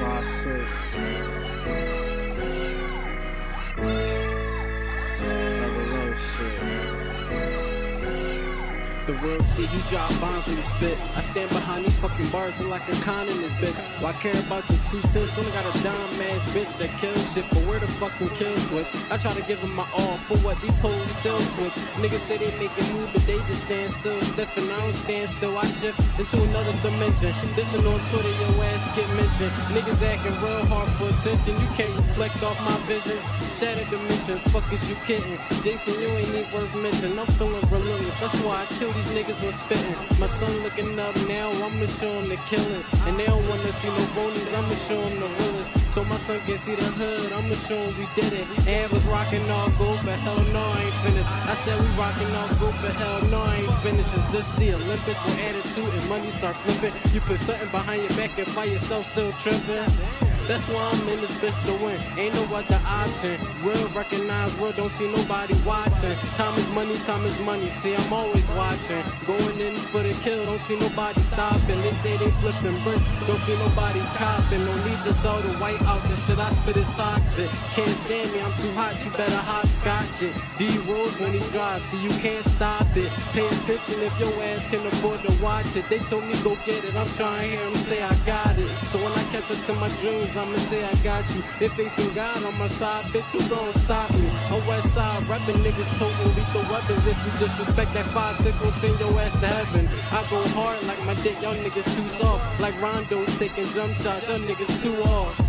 Five, six. The world see you drop bombs when you spit. I stand behind these fucking bars and like a con in this bitch. Why care about your two cents? Only got a dumb ass bitch that kills shit, but where the fucking kill switch? I try to give them my all for what these hoes still switch. Niggas say they make a move, but they just stand still. Steph and I don't stand still. I shift into another dimension. Listen on Twitter, your ass get mentioned. Niggas acting real hard for attention. You can't reflect off my visions. Shattered dimension, fuck is you kidding? Jason, you ain't even worth mentioning. I'm feeling relentless. That's why I kill these niggas when spitting. My son looking up now, I'ma show him the killing. And they don't wanna see no phonies, I'ma show him the realest. So my son can see the hood, I'ma show him we did it. And was rocking all gold, but hell no, I ain't finished. I said we rocking all gold, but hell no, I ain't finished. It's this the Olympics with attitude and money start flipping. You put something behind your back and fight yourself still tripping. That's why I'm in this bitch to win. Ain't no other option. Real recognize, real don't see nobody watching. Time is money, time is money. See, I'm always watching. Going in for the kill, don't see nobody stopping. They say they flipping bricks, don't see nobody copping. No need to sell the white out. The shit I spit is toxic. Can't stand me, I'm too hot. You better hopscotch it. D rules when he drives, so you can't stop it. Pay attention if your ass can afford to watch it. They told me go get it. I'm trying to hear him say I got it. So when I catch up to my dreams, I'ma say I got you. If faith in God on my side, bitch, who gon' stop me? On West Side, rapping niggas toting lethal weapons. If you disrespect that 5 6 we'll send your ass to heaven. I go hard like my dick, y'all niggas too soft. Like Rondo taking jump shots, y'all niggas too off.